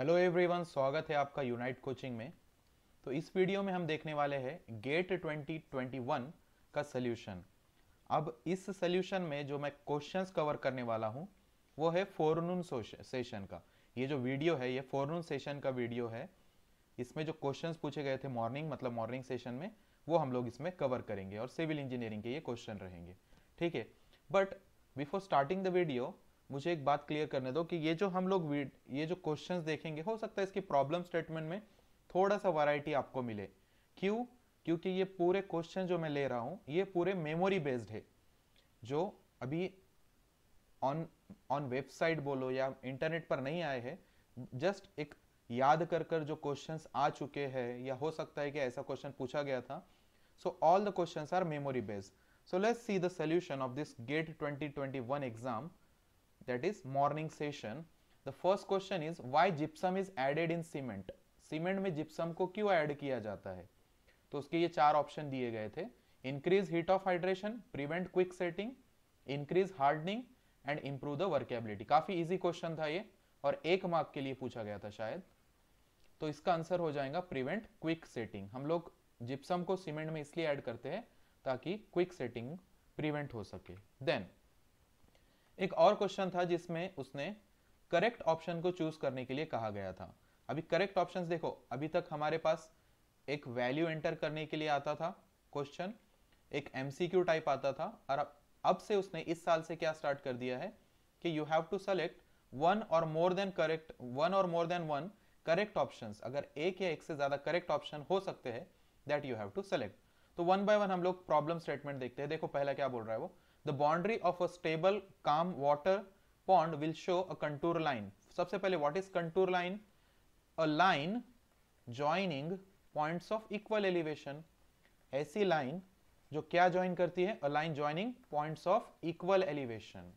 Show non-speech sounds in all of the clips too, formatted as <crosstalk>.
Hello everyone स्वागत है आपका यूनाइट कोचिंग में। तो इस वीडियो में हम देखने वाले हैं गेट 2021 का सल्यूशन अब इस सल्यूशन में जो मैं क्वेश्चंस कवर करने वाला हूँ, वो है फोरनून सेशन का। ये जो वीडियो है, ये फोरनून सेशन का वीडियो है। इसमें जो क्वेश्चंस पूछे गए थे मॉर्निंग मतलब मॉर्निंग सेशन में, वो हम लोग इसमें कवर करेंगे और सिविल इंजीनियरिंग के ये क्वेश्चन रहेंगे। ठीक है? But before starting the video मुझे एक बात क्लियर करने दो कि ये जो हम लोग ये जो क्वेश्चंस देखेंगे, हो सकता है इसकी प्रॉब्लम स्टेटमेंट में थोड़ा सा वैरायटी आपको मिले। क्यों? क्योंकि ये पूरे क्वेश्चन जो मैं ले रहा हूँ, ये पूरे मेमोरी बेस्ड है। जो अभी ऑन ऑन वेबसाइट बोलो या इंटरनेट पर नहीं आए हैं जस्ट एक याद कर कर जो क्वेश्चंस आ चुके हैं, या हो सकता है कि ऐसा क्वेश्चन पूछा गया था। So all the questions are memory based so, let's see the solution of this gate 2021 exam. That is morning session. The first question is, why gypsum is added in cement? Cement में gypsum को क्यों add किया जाता है? तो उसके ये चार ऑप्शन दिए गए थे. Increase heat of hydration prevent quick setting increase hardening and improve the workability काफ़ी इजी क्वेश्चन था ये, और एक मार्क के लिए पूछा गया था शायद. तो इसका आंसर हो जाएगा प्रिवेंट क्विक सेटिंग हम लोग जिप्सम को सीमेंट में इसलिए ऐड करते हैं ताकि क्विक सेटिंग प्रिवेंट हो सके. देन एक और क्वेश्चन था जिसमें उसने करेक्ट ऑप्शन को चूज़ करने के लिए कहा गया था। अभी करेक्ट ऑप्शंस देखो, अभी तक हमारे पास एक वैल्यू एंटर करने के लिए आता था क्वेश्चन एक एमसीक्यू टाइप आता था, और अब से उसने इस साल से क्या स्टार्ट कर दिया है कि you have to select one or more than correct one or more than one correct options अगर एक या एक से ज़्यादा करेक्ट ऑप्शन हो सकते हैं that you have to select तो वन बाय वन हम लोग प्रॉब्लम स्टेटमेंट देखते हैं। देखो, पहला क्या बोल रहा है वो? The boundary of a stable calm water pond will show a contour line सबसे पहले what is contour line a line joining points of equal elevation ऐसी लाइन जो क्या ज्वाइन करती है? A line joining points of equal elevation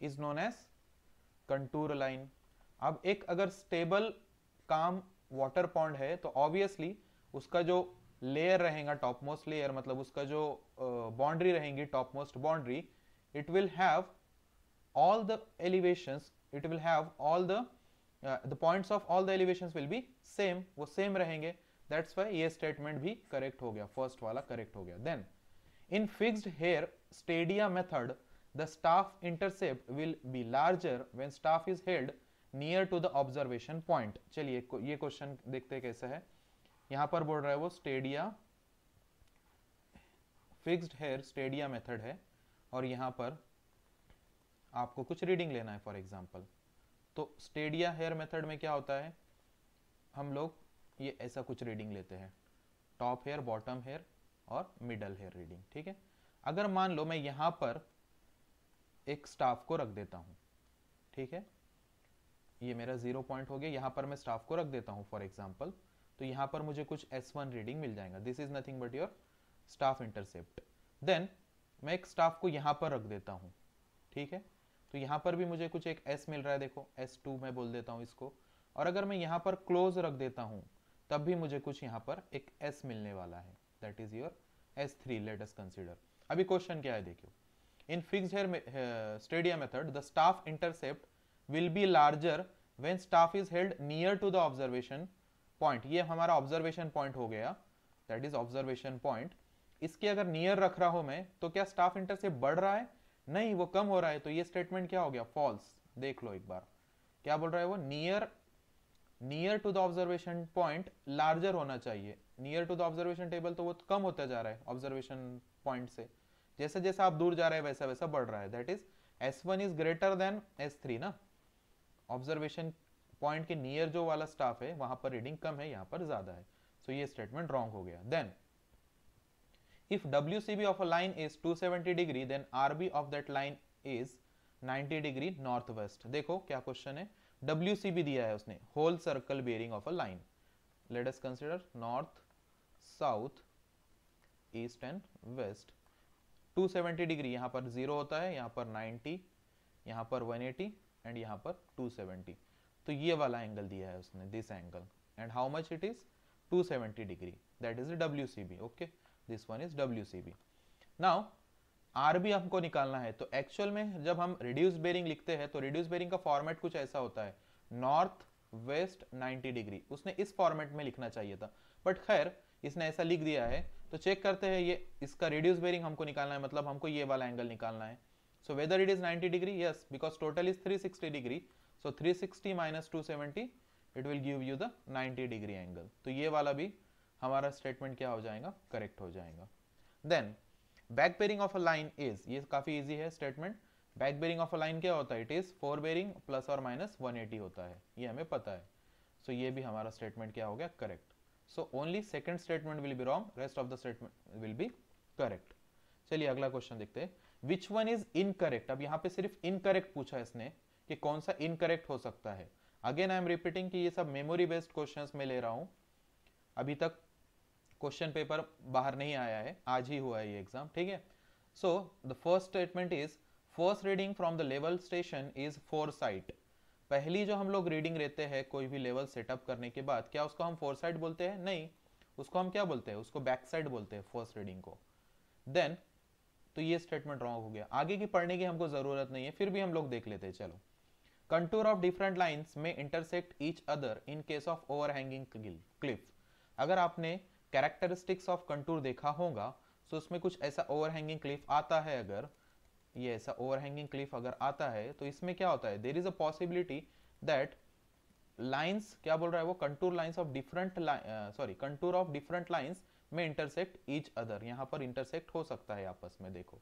is known as contour line अब एक अगर स्टेबल काम वाटर पॉन्ड है तो ऑब्वियसली उसका जो लेयर रहेगा टॉप मोस्ट लेयर मतलब उसका जो बाउंड्री uh, रहेंगी top most boundary it will have all the elevations it will have all the the points of all the elevations will be same वो सेम रहेंगे। That's why ये statement भी correct हो गया फ़र्स्ट वाला correct हो गया। Then in fixed hair stadia method the staff intercept will be larger when staff is held near to the observation point चलिए ये क्वेश्चन देखते कैसा है। यहाँ पर बोल रहा है वो stadia fixed hair stadia method है, और यहाँ पर आपको कुछ रीडिंग लेना है फॉर एग्जांपल तो स्टेडिया हेयर मेथड में क्या होता है? हम लोग ये ऐसा कुछ रीडिंग लेते हैं. टॉप हेयर बॉटम हेयर और मिडल हेयर रीडिंग ठीक है? अगर मान लो मैं यहाँ पर एक स्टाफ को रख देता हूँ, ठीक है? ये मेरा ज़ीरो पॉइंट हो गया, यहाँ पर मैं स्टाफ को रख देता हूँ फॉर एग्ज़ाम्पल तो यहाँ पर मुझे कुछ एस वन रीडिंग मिल जाएगा। This is nothing but your staff intercept then मैं एक स्टाफ को यहाँ पर रख देता हूँ। ठीक है? तो यहाँ पर भी मुझे कुछ एक एस मिल रहा है, देखो एस टू मैं बोल देता हूँ इसको। और अगर मैं यहाँ पर क्लोज रख देता हूँ, तब भी मुझे कुछ यहाँ पर एक एस मिलने वाला है। That is your s three let us consider अभी क्वेश्चन क्या है, देखियो। In fix hair stadium method the staff intercept will be larger when staff is held near to the observation point, ये हमारा ऑब्जर्वेशन पॉइंट हो गया that is observation point इसके अगर नियर रख रहा हूँ मैं तो क्या स्टाफ इंटर से बढ़ रहा है? नहीं, वो कम हो रहा है तो ये स्टेटमेंट क्या हो गया? फॉल्स देख लो एक बार। क्या बोल रहा है वो? Near near to the observation point larger होना चाहिए। Near to the observation table तो वो कम होता जा रहा है ऑब्जर्वेशन पॉइंट से। जैसे जैसे आप दूर जा रहे हैं, वैसा वैसा बढ़ रहा है। That is s one is greater than s three ना? ऑब्जर्वेशन पॉइंट के नियर जो वाला स्टाफ है, वहाँ पर रीडिंग कम है, यहाँ पर ज़्यादा है। सो so, ये स्टेटमेंट रॉन्ग हो गया। Then if WCB of a line is 270 degree, then RB of that line is 90 degree northwest देखो, क्या क्वेश्चन है? WCB दिया है उसने whole circle bearing of a line let us consider north south east and west 270 degree यहाँ पर zero होता है, यहाँ पर 90 यहाँ पर 180 एंड यहाँ पर 270 तो ये वाला एंगल दिया है उसने this angle and how much it is 270 degree that is W C B okay this one is W C B now R भी हमको निकालना है तो एक्चुअल में जब हम रिड्यूस बेरिंग लिखते हैं तो रिड्यूस बेरिंग का फॉर्मेट कुछ ऐसा होता है. नॉर्थ वेस्ट 90 डिग्री उसने इस फॉर्मेट में लिखना चाहिए था. बट खैर, इसने ऐसा लिख दिया है तो चेक करते हैं ये, इसका रिड्यूस बेरिंग हमको निकालना है मतलब हमको ये वाला एंगल निकालना है. So whether it is 90 degree yes because total is 360 degree so 360 minus 270 it will give you the 90 degree angle तो ये वाला भी हमारा स्टेटमेंट क्या हो जाएगा? करेक्ट हो जाएगा. Then back bearing of a line is ये काफ़ी इजी है statement back bearing of a line क्या होता है? It is fore bearing plus or minus 180 होता है. ये हमें पता है. सो so, ये भी हमारा स्टेटमेंट क्या हो गया? Correct so only second statement will be wrong rest of the statement will be correct चलिए अगला क्वेश्चन देखते हैं. विच वन इज़ इनकरेक्ट अब यहाँ पे सिर्फ़ इनकरेक्ट पूछा इसने. कि कौन सा इनकरेक्ट हो सकता है। अगेन आई एम रिपीटिंग कि ये सब मेमोरी बेस्ड क्वेश्चंस में ले रहा हूँ। अभी तक क्वेश्चन पेपर बाहर नहीं आया है, आज ही हुआ है ये एग्ज़ाम ठीक है? So the first statement is first reading from the level station is four पहली जो हम लोग रीडिंग रहते हैं, कोई भी लेवल सेटअप करने के बाद, क्या उसको हम फोर साइड बोलते हैं? नहीं। उसको हम क्या बोलते हैं? उसको बैक साइड बोलते हैं फ़र्स्ट रीडिंग को। देन तो ये स्टेटमेंट रॉन्ग हो गया। आगे की पढ़ने की हमको ज़रूरत नहीं है, फिर भी हम लोग देख लेते हैं, चलो। Contour of different lines may intersect each other in case of overhanging cliff अगर आपने कैरेक्टरिस्टिक्स ऑफ़ कंटूर देखा होगा तो उसमें कुछ ऐसा ओवरहैंगिंग क्लिफ आता है अगर, ये ऐसा ओवरहैंगिंग क्लिफ अगर आता है तो इसमें क्या होता है? There is a possibility that lines क्या बोल रहा है वो? Contour lines of different sorry contour of different lines may intersect each other यहाँ पर इंटरसेक्ट हो सकता है आपस में, देखो।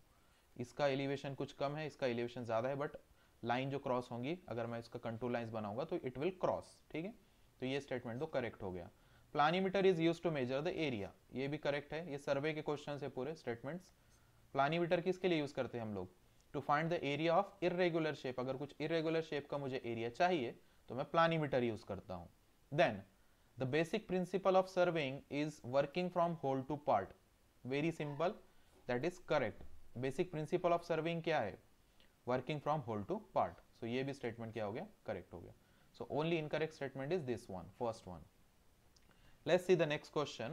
इसका एलिवेशन कुछ कम है, इसका एलिवेशन ज़्यादा है बट लाइन जो क्रॉस होंगी, अगर मैं इसका कंटूर लाइंस बनाऊँगा तो इट विल क्रॉस ठीक है? तो ये स्टेटमेंट तो करेक्ट हो गया। Planimeter is use to measure the area ये भी करेक्ट है। ये सर्वे के क्वेश्चन है पूरे स्टेटमेंट्स प्लानीमीटर किसके लिए यूज़ करते हैं हम लोग? To find the area of irregular shape अगर कुछ इरेगुलर शेप का मुझे एरिया चाहिए तो मैं प्लानीमीटर यूज़ करता हूँ। Then the basic principle of surveying is working from whole to part very simple that is correct basic principle of surveying क्या है? Working from whole to part so ये भी स्टेटमेंट क्या हो गया? करेक्ट हो गया. So only incorrect statement is this one first one let's see the next question.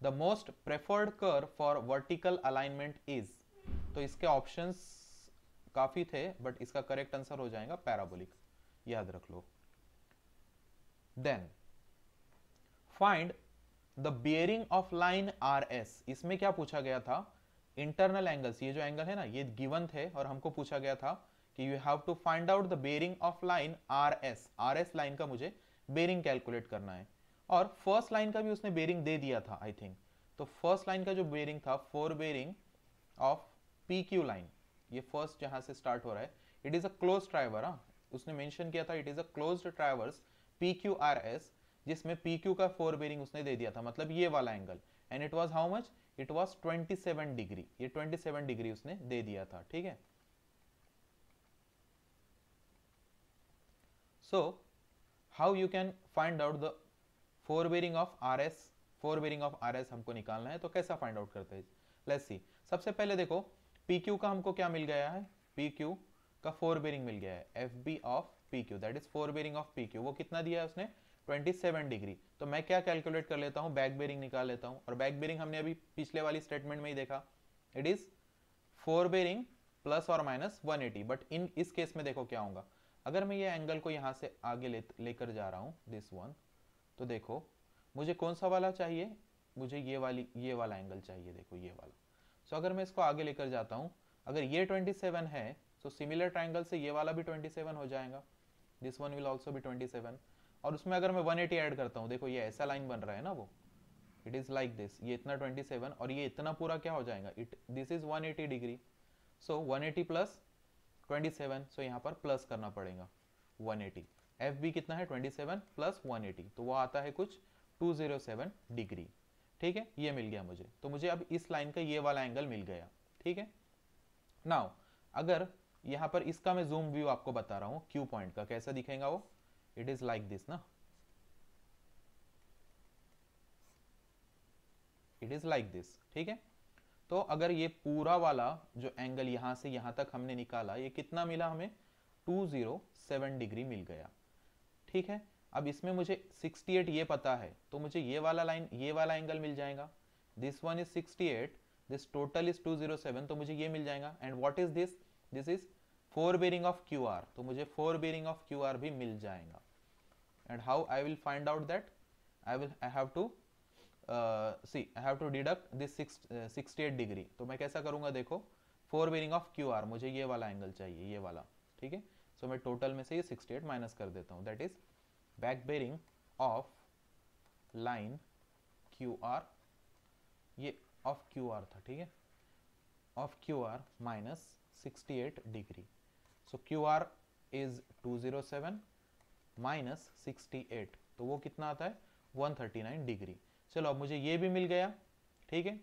The most preferred curve for vertical alignment is तो इसके ऑप्शंस काफ़ी थे बट इसका करेक्ट आंसर हो जाएगा पैराबोलिक याद रख लो. Then find the bearing of line R S इसमें क्या पूछा गया था? इंटरनल एंगल्स ये जो एंगल है ना, ये गिवन थे और हमको पूछा गया था कि you have to find out the bearing of line R S R S line का मुझे बेरिंग कैलकुलेट करना है। और फ़र्स्ट लाइन का भी उसने बेरिंग दे दिया था आई थिंक तो फ़र्स्ट लाइन का जो बेरिंग था fore bearing of P Q line ये फ़र्स्ट जहाँ से स्टार्ट हो रहा है it is a close traverse हाँ। उसने मेंशन किया था it is a close traverses P Q R S जिसमें पी क्यू का फोर बेरिंग उसने दे दिया था मतलब ये वाला angle and it was how much it was 27 degree ये 27 डिग्री उसने दे दिया था, ठीक है? So how you can find out the fore bearing of R S fore bearing of R S हमको निकालना है तो कैसा फाइंड आउट करते हैं? लेट्स सी सबसे पहले देखो पी क्यू का हमको क्या मिल गया है? पी क्यू का फोर बेरिंग मिल गया है F B of P Q that is fore bearing of P Q वो कितना दिया है उसने? 27 डिग्री। तो मैं क्या कैलकुलेट कर लेता हूँ? बैक बेरिंग निकाल लेता हूँ। और बैक बेरिंग हमने अभी पिछले वाली स्टेटमेंट में ही देखा। It is fore bearing plus और माइनस 180 बट इन इस केस में देखो क्या होगा। अगर मैं ये एंगल को यहाँ से आगे लेकर ले जा रहा हूँ दिस वन तो देखो मुझे कौन सा वाला चाहिए? मुझे ये वाली ये वाला एंगल चाहिए देखो ये वाला। सो so, अगर मैं इसको आगे लेकर जाता हूँ अगर ये 27 है तो सिमिलर ट्राइंगल से ये वाला भी 27 हो जाएगा। This one will also be 27 और उसमें अगर मैं 180 ऐड करता हूँ, देखो ये ऐसा लाइन बन रहा है ना वो। इट इज़ लाइक दिस ये इतना 27 और ये इतना पूरा क्या हो जाएगा? It this is 180 degree so 180 plus 27 so यहाँ पर प्लस करना पड़ेगा 180 एफ़ बी कितना है? 27 प्लस 180 तो वो आता है कुछ 207 डिग्री ठीक है? ये मिल गया मुझे। तो मुझे अब इस लाइन का ये वाला एंगल मिल गया। ठीक है? नाउ अगर यहाँ पर इसका मैं जूम व्यू आपको बता रहा हूँ क्यू पॉइंट का, कैसा दिखेगा वो? इट इज़ लाइक दिस ना इट इज़ लाइक दिस ठीक है? तो अगर ये पूरा वाला जो एंगल यहाँ से यहाँ तक हमने निकाला, ये कितना मिला हमें? 207 डिग्री मिल गया। ठीक है? अब इसमें मुझे 68 ये पता है तो मुझे ये वाला लाइन ये वाला एंगल मिल जाएगा। This one is 68 this total is 207 तो मुझे ये मिल जाएगा। And what is this this is fore bearing of Q R तो मुझे fore bearing of Q R भी मिल जाएगा। And how I will find out that I will I have to see I have to deduct this sixty eight degree तो मैं कैसा करूँगा देखो? Fore bearing of Q R मुझे ये वाला एंगल चाहिए, ये वाला, ठीक है? सो मैं टोटल में से ये सिक्सटी एट माइनस कर देता हूँ. That is back bearing of line Q R ये ऑफ़ क्यू आर था, ठीक है? Of Q R minus sixty degree so Q R is two zero seven minus sixty eight तो वो कितना आता है? One thirty nine degree. चलो, अब मुझे ये भी मिल गया, ठीक है?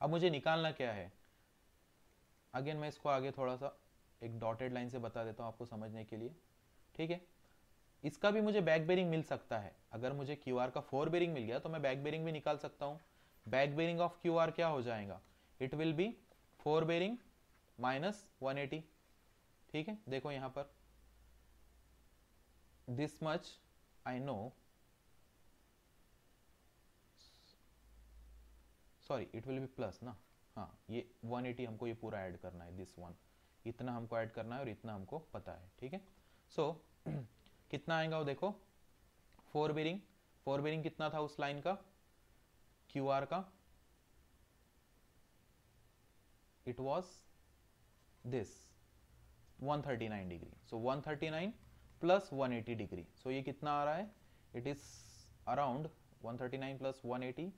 अब मुझे निकालना क्या है? अगेन मैं इसको आगे थोड़ा सा एक डॉटेड लाइन से बता देता हूँ आपको समझने के लिए, ठीक है? इसका भी मुझे बैक बेरिंग मिल सकता है। अगर मुझे क्यूआर का फोर बेरिंग मिल गया तो मैं बैक बेरिंग भी निकाल सकता हूँ। बैक बेरिंग ऑफ़ क्यूआर क्या हो जाएगा? It will be fore bearing minus one ठीक है? देखो यहाँ पर। This much I know sorry it will be plus ना? हाँ ये 180 हमको ये पूरा ऐड करना है दिस वन इतना हमको ऐड करना है और इतना हमको पता है ठीक है? सो so, <clears throat> कितना आएगा वो देखो? फोर बेरिंग फोर बेरिंग कितना था उस लाइन का? क्यू आर का? It was this 139 degree so 139 plus 180 degree so ये कितना आ रहा है? It is around 139 plus 180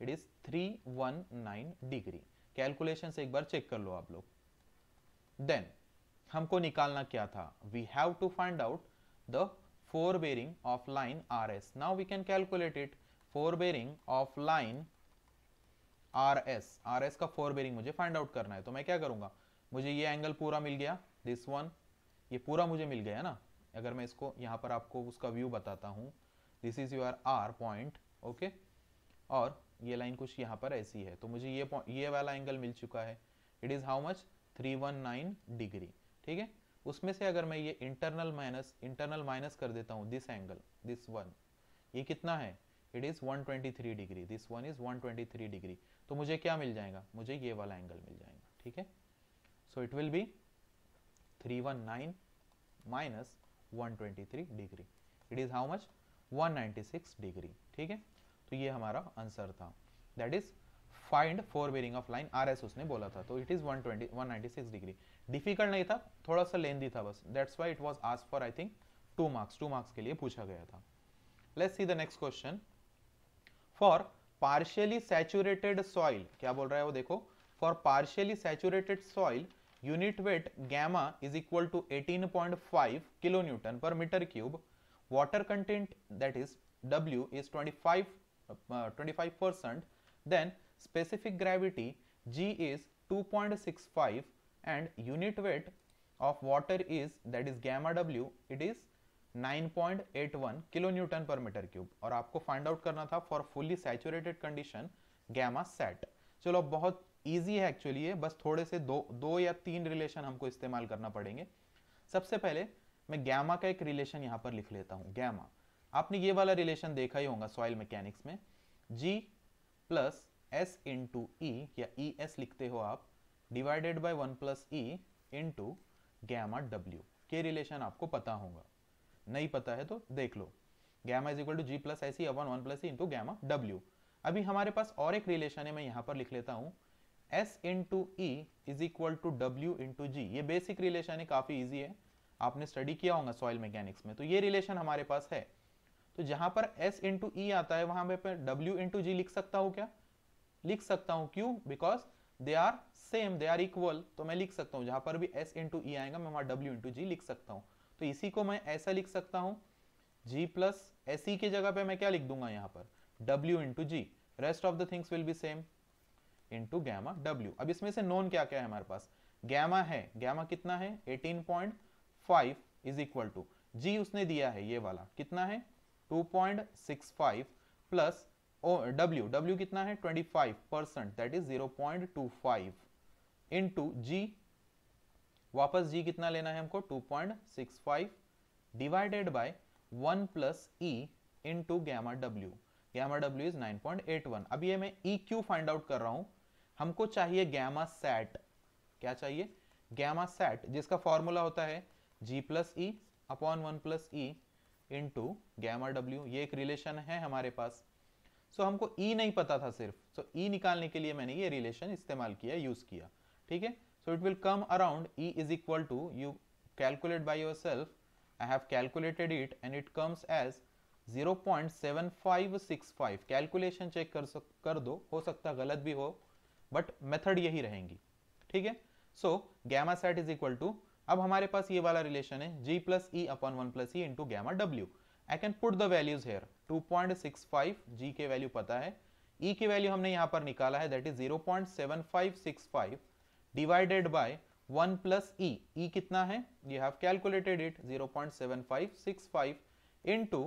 it is 319 degree calculation से एक बार चेक कर लो आप लोग. देन हमको निकालना क्या था? We have to find out the fore bearing of line R S now we can calculate it fore bearing of line R S R S का फोर बेरिंग मुझे फाइंड आउट करना है. तो मैं क्या करूँगा? मुझे ये एंगल पूरा मिल गया. दिस वन ये पूरा मुझे मिल गया ना? अगर मैं इसको यहाँ पर आपको उसका व्यू बताता हूँ this is your R point okay और ये लाइन कुछ यहाँ पर ऐसी है। तो मुझे ये ये वाला एंगल मिल चुका है। It is how much 319 degree ठीक है? उसमें से अगर मैं ये इंटरनल माइनस इंटरनल माइनस कर देता हूँ दिस एंगल दिस वन ये कितना है? It is 123 degree this one is 123 degree तो मुझे क्या मिल जाएगा? मुझे ये वाला एंगल मिल जाएगा, ठीक है? So it will be 319 minus 123 degree it is how much 196 degree ठीक है? तो ये हमारा आंसर था। That is find fore bearing of line R S उसने बोला था। तो इट इज़ 120 196 डिग्री डिफ़िकल्ट नहीं था, थोड़ा सा लेंदी था बस। That's why it was ask for I think two marks two marks के लिए पूछा गया था। Let's see the next question for partially saturated soil क्या बोल रहा है वो? देखो for partially saturated soil unit weight gamma is equal to 18.5 kilo newton per metre cube water content that is W is 25 percent then specific gravity G is 2.65 and unit weight of water is that is gamma W it is 9.81 kilo newton per metre cube और आपको find out करना था for fully saturated condition gamma sat चलो, बहुत easy है actually ये, बस थोड़े से दो दो या तीन रिलेशन हमको इस्तेमाल करना पड़ेंगे। सबसे पहले मैं गैमा का एक रिलेशन यहाँ पर लिख लेता हूँ गैमा आपने ये वाला रिलेशन देखा ही होगा सॉइल मैकेनिक्स में। G plus S into E या ई e एस लिखते हो आप divided by one plus E into gamma W के रिलेशन आपको पता होगा। नहीं पता है तो देख लो। Gamma is equal to G plus S E one one plus E into gamma W अभी हमारे पास और एक रिलेशन है, मैं यहाँ पर लिख लेता हूँ। S into E is equal to W into G ये बेसिक रिलेशन है, काफ़ी इजी है। आपने स्टडी किया होगा सॉइल मैकेनिक्स में तो ये रिलेशन हमारे पास है। तो जहाँ पर S इंटू ई आता है, वहाँ पे W इंटू जी लिख सकता हूँ क्या? लिख सकता हूँ क्यों? Because they are same they are equal तो मैं लिख सकता हूँ। जहाँ पर भी S इंटू ई आएगा, मैं वहाँ W इंटू जी लिख सकता हूँ। तो इसी को मैं ऐसा लिख सकता हूँ, G प्लस एस की जगह पे मैं क्या लिख दूँगा यहाँ पर? W into G rest of the things will be same into gamma W अब इसमें से नोन क्या क्या है हमारे पास? गैमा है। गैमा कितना है? 18.5 इज़ इक्वल टू जी उसने दिया है ये वाला। कितना है? 2.65 प्लस ओ डब्ल्यू डब्ल्यू कितना है? 25 percent that is 0.25 into G वापस जी कितना लेना है हमको? 2.65 divided by 1 plus E into gamma W gamma W is 9.81 अब ये मैं ई क्यू फाइंड आउट कर रहा हूँ? हमको चाहिए गैमा सेट क्या चाहिए? गैमा सेट जिसका फॉर्मूला होता है G plus E upon one plus E into gamma W ये एक रिलेशन है हमारे पास। सो so, हमको ई e नहीं पता था सिर्फ़। सो so, ई e निकालने के लिए मैंने ये रिलेशन इस्तेमाल किया यूज़ किया। ठीक है? So it will come around E is equal to you calculate by yourself I have calculated it and it comes as 0.7565 calculation check कर सक, कर दो। हो सकता गलत भी हो। बट मेथड यही रहेंगी। ठीक है? So gamma sat is equal to अब हमारे पास ये वाला रिलेशन है, g plus E upon one plus E into gamma W I can put the values here 2.65 g के वैल्यू पता है। ई e की वैल्यू हमने यहाँ पर निकाला है that is 0.7565 divided by 1 plus e e कितना है? You have calculated it 0.7565 into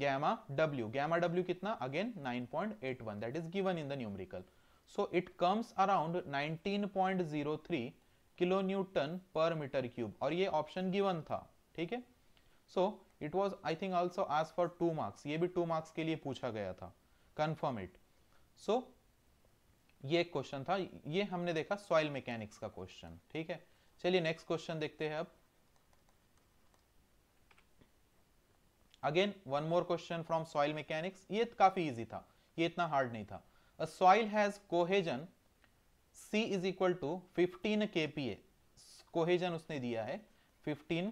gamma w gamma w कितना? Again 9.81 that is given in the numerical so, it comes around 19.03 kilo newton per metre cube और ये option given था, ठीक है? So it was I think also as for two marks ये भी to marks के लिए पूछा गया था. कंफर्म इट सो ये एक क्वेश्चन था. ये हमने देखा सॉइल मैकेनिक्स का क्वेश्चन ठीक है? चलिए नेक्स्ट क्वेश्चन देखते हैं अब. Again one more question from soil mechanics ये काफ़ी इजी था. ये इतना हार्ड नहीं था. A soil has cohesion C is equal to 15 kPa. Cohesion उसने दिया है 15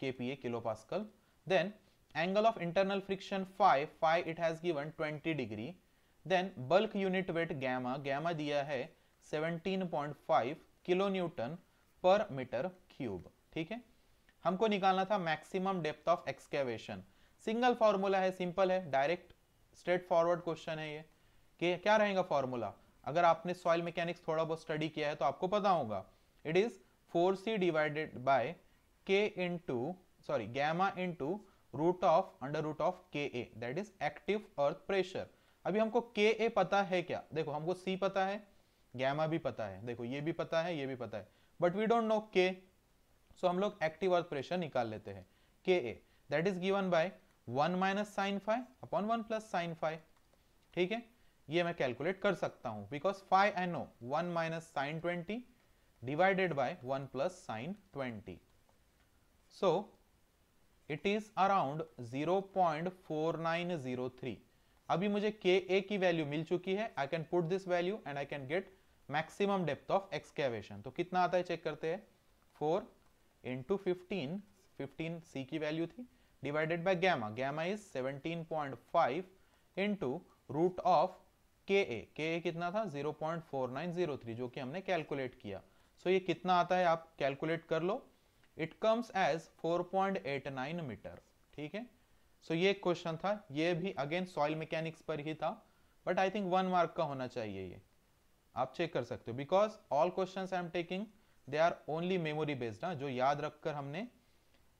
kPa pascal then angle of internal friction five five it has given 20 degree then bulk unit weight gamma gamma दिया है 17.5 kilo newton per metre cube ठीक है? हमको निकालना था maximum depth of excavation single formula है सिंपल है direct straightforward question है ये. कि क्या रहेगा फॉर्मूला अगर आपने सॉइल मैकेनिक्स थोड़ा बहुत स्टडी किया है तो आपको पता होगा। It is four C divided by K into sorry gamma into root of under root of K A that is active earth pressure अभी हमको के ए पता है क्या? देखो, हमको सी पता है गैमा भी पता है। देखो, ये भी पता है, ये भी पता है। But we don't know K so हम लोग एक्टिव अर्थ प्रेशर निकाल लेते हैं। K A that is given by one minus sine five upon one plus sine five ठीक है? ये मैं कैलकुलेट कर सकता हूँ because five I know one minus sine twenty divided by one plus sine twenty so it is around zero point four nine zero three अभी मुझे K A की वैल्यू मिल चुकी है I can put this value and I can get maximum depth of excavation तो कितना आता है चेक करते हैं four into fifteen fifteen C की वैल्यू थी divided by gamma gamma is 17.5 into root of K A K ए कितना था? 0.4903 जो कि हमने कैलकुलेट किया। सो so ये कितना आता है आप कैलकुलेट कर लो। इट कम्स एज 4.89 मीटर ठीक है? सो so ये क्वेश्चन था। ये भी अगेन सॉइल मैकेनिक्स पर ही था। But I think one mark का होना चाहिए ये। आप चेक कर सकते हो। Because all question I am taking they are only memory based ना जो याद रखकर हमने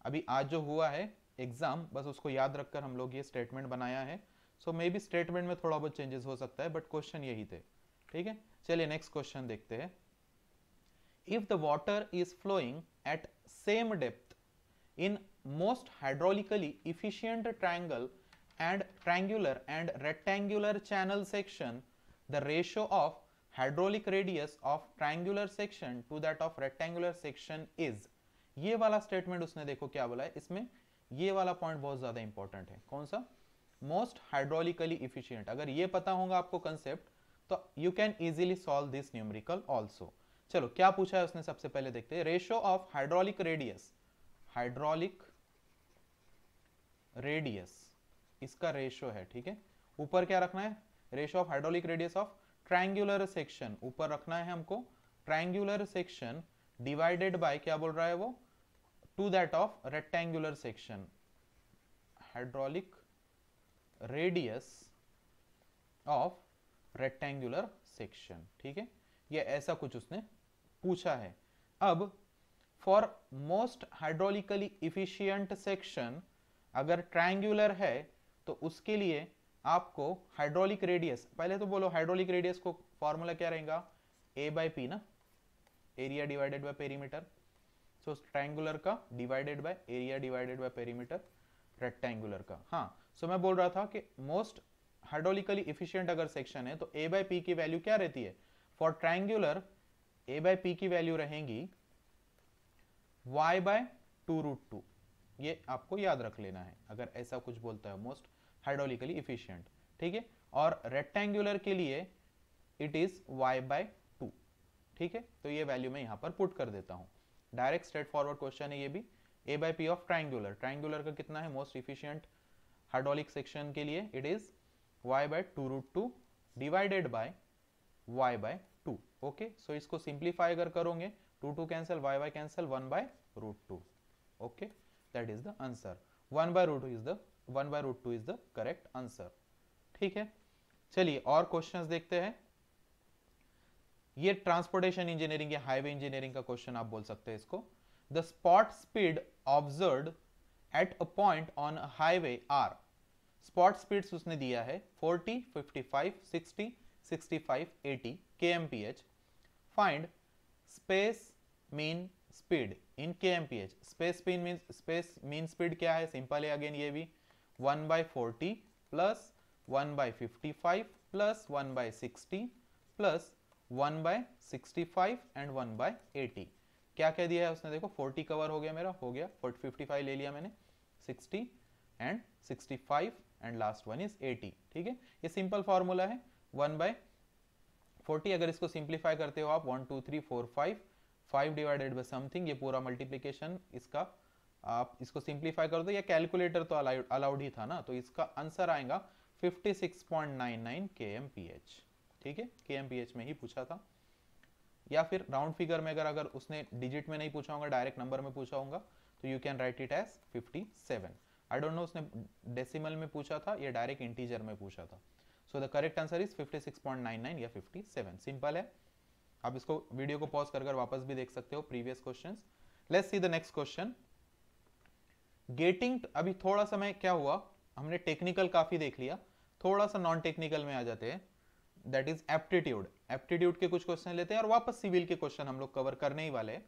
अभी आज जो हुआ है एग्ज़ाम बस उसको याद रखकर हम लोग ये स्टेटमेंट बनाया है। सो मे बी स्टेटमेंट में थोड़ा बहुत चेंजेस हो सकता है बट क्वेश्चन यही थे। ठीक है? चलिए नेक्स्ट क्वेश्चन देखते हैं। If the water is flowing at same depth in most hydraulically efficient triangle and triangular and rectangular channel section the ratio of hydraulic radius of triangular section to that of rectangular section is, ये वाला statement उसने देखो क्या बोला है? इसमें ये वाला पॉइंट बहुत ज़्यादा इंपॉर्टेंट है। कौन सा? मोस्ट हाइड्रोलिकली इफिशियंट अगर ये पता होगा आपको कंसेप्ट तो you can easily solve this numerical also चलो, क्या पूछा है उसने सबसे पहले देखते हैं। Ratio of hydraulic radius hydraulic radius इसका रेशियो है, ठीक है? ऊपर क्या रखना है? Ratio of hydraulic radius of triangular section ऊपर रखना है हमको ट्रायंगुलर सेक्शन डिवाइडेड बाय क्या बोल रहा है वो? To that of rectangular section hydraulic radius of rectangular section ठीक है? ये ऐसा कुछ उसने पूछा है। अब for most hydraulically efficient section अगर ट्रायंगुलर है तो उसके लिए आपको हाइड्रोलिक रेडियस पहले तो बोलो हाइड्रोलिक रेडियस को फॉर्मूला क्या रहेगा? ए बाई पी ना? Area divided by perimeter so triangular का divided by area divided by perimeter rectangular का। हाँ सो so, मैं बोल रहा था कि मोस्ट हाइड्रोलिकली इफिशियंट अगर सेक्शन है तो ए बाई पी की वैल्यू क्या रहती है? For triangular A by P की वैल्यू रहेंगी y by two root two ये आपको याद रख लेना है, अगर ऐसा कुछ बोलता है मोस्ट हाइड्रोलिकली इफिशियंट ठीक है? और रेक्टेंगुलर के लिए it is Y by two ठीक है? तो ये वैल्यू मैं यहाँ पर पुट कर देता हूँ। डायरेक्ट स्ट्रेट फॉरवर्ड क्वेश्चन है ये भी। A by P of triangular triangular का कितना है? मोस्ट इफिशियंट हाइड्रोलिक सेक्शन के लिए it is y by two root two divided by y by two okay so इसको सिंप्लीफाई अगर करोगे two two cancel y by cancel one by root two okay that is the answer one by root is the one by root two is the correct answer ठीक है? चलिए, और question देखते हैं. ये ट्रांसपोर्टेशन इंजीनियरिंग या highway engineering का question आप बोल सकते हैं इसको. The spot speed observe at a point on highway are spot speeds उसने दिया है 40, 55, 60, 65, 80 km/h. Find space mean speed in km/h. Space mean mean speed क्या है सिंपल है अगेन ये भी 1 by 40 plus 1 by 55 plus 1 by 60 plus 1 by 65 and 1 by 80. क्या कह दिया है उसने देखो 40 कवर हो गया मेरा हो गया 40, 55 ले लिया मैंने 60 and and last one is 80 ठीक है? ये सिंपल फॉर्मूला है 1 बाय 40 अगर इसको सिंप्लीफाई करते हो आप 1 2 3 4 5 5 डिवाइडेड बाय समथिंग ये पूरा मल्टीप्लिकेशन इसका, आप इसको सिंप्लीफाई कर दो। या कैलकुलेटर तो अलाउड ही था ना तो इसका आंसर आएगा 56.99 kmph ठीक है? Kmph में ही पूछा था। या फिर राउंड फिगर में अगर अगर उसने डिजिट में नहीं पूछा होगा डायरेक्ट नंबर में पूछा होगा तो you can write it as 57 I don't know उसने डेसिमल में पूछा था, या डायरेक्ट इंटीजर में पूछा था। So the correct answer is 56.99 या 57 सिंपल है। आप इसको वीडियो को पॉज कर कर वापस भी देख सकते हो previous questions let's see the next question getting अभी थोड़ा समय क्या हुआ? हमने टेक्निकल काफ़ी देख लिया। थोड़ा सा नॉन टेक्निकल में आ जाते हैं। दैट इज़ एप्टीट्यूड एप्टीट्यूड के कुछ क्वेश्चन लेते हैं, और वापस सिविल के क्वेश्चन हम लोग कवर करने ही वाले हैं।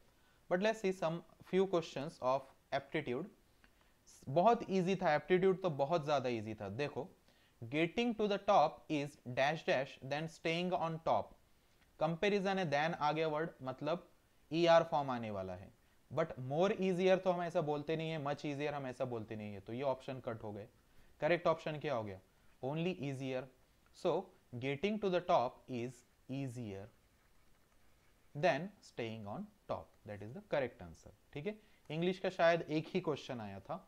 But let's see some few questions of aptitude बहुत इजी था एप्टीट्यूड तो बहुत ज़्यादा इजी था। देखो getting to the top is dash dash then staying on top comparison है देन आगे वर्ड मतलब ई आर फॉर्म आने वाला है। बट मोर इजियर तो हम ऐसा बोलते नहीं है मच इजियर हम ऐसा बोलते नहीं है। तो ये ऑप्शन कट हो गए। करेक्ट ऑप्शन क्या हो गया? Only easier so getting to the top is easier than staying on top that is the correct answer ठीक है? इंग्लिश का शायद एक ही क्वेश्चन आया था।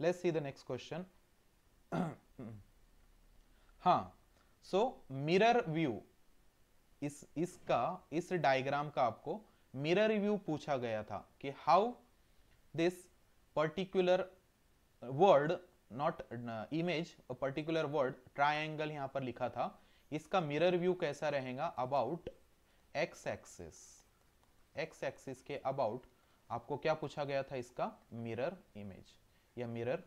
Let's see the next question हाँ सो मिरर व्यू इस इसका इस डायग्राम का आपको मिरर व्यू पूछा गया था कि how this particular word not image particular word triangle यहाँ पर लिखा था, इसका मिरर व्यू कैसा रहेगा? About X axis X axis के अबाउट आपको क्या पूछा गया था इसका? मिरर इमेज या मिरर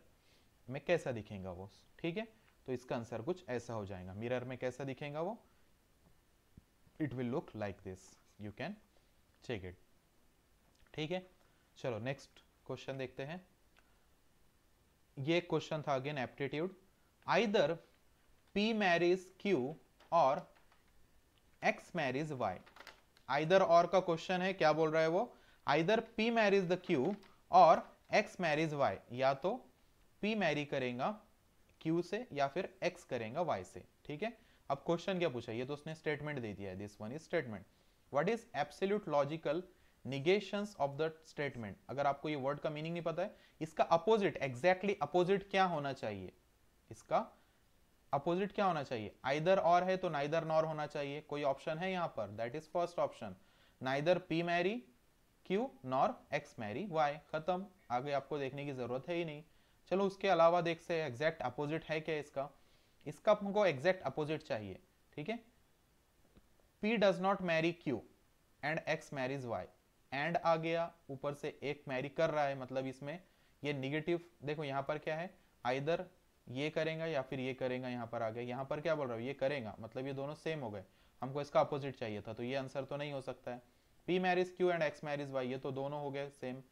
में कैसा दिखेगा वो? ठीक है? तो इसका आंसर कुछ ऐसा हो जाएगा। मिरर में कैसा दिखेगा वो? It will look like this you can check it ठीक है? चलो नेक्स्ट क्वेश्चन देखते हैं। ये क्वेश्चन था again aptitude either P marriage Q और एक्स मैरिज वाई आइदर और का क्वेश्चन है, क्या बोल रहा है वो? Either P marriage the Q और एक्स मैरिज वाई या तो पी मैरी करेगा क्यू से, या फिर एक्स करेगा वाई से, ठीक है? अब क्वेश्चन क्या पूछा? ये तो उसने स्टेटमेंट दे दिया है this one is statement what is absolute logical negations of the statement अगर आपको ये वर्ड का मीनिंग नहीं पता है, इसका अपोजिट एग्जैक्टली अपोजिट क्या होना चाहिए? इसका अपोजिट क्या होना चाहिए? आइदर और है तो नाइदर नॉर होना चाहिए। कोई ऑप्शन है यहाँ पर? That is first option neither P marry Q nor X marry Y खत्म। आगे आपको देखने की ज़रूरत है ही नहीं। चलो उसके अलावा देख से एग्जैक्ट अपोजिट है क्या इसका। इसका हमको एग्जैक्ट अपोजिट चाहिए, ठीक है? P does not marry Q and X marries Y and आ गया, ऊपर से एक मैरी कर रहा है मतलब इसमें ये निगेटिव देखो यहाँ पर क्या है? आइदर ये करेगा या फिर ये करेगा, यहाँ पर आ गया। यहाँ पर क्या बोल रहा हूँ? ये करेगा मतलब ये दोनों सेम हो गए। हमको इसका अपोजिट चाहिए था तो ये आंसर तो नहीं हो सकता है। P marriage Q and X marriage Y ये तो दोनों हो गए सेम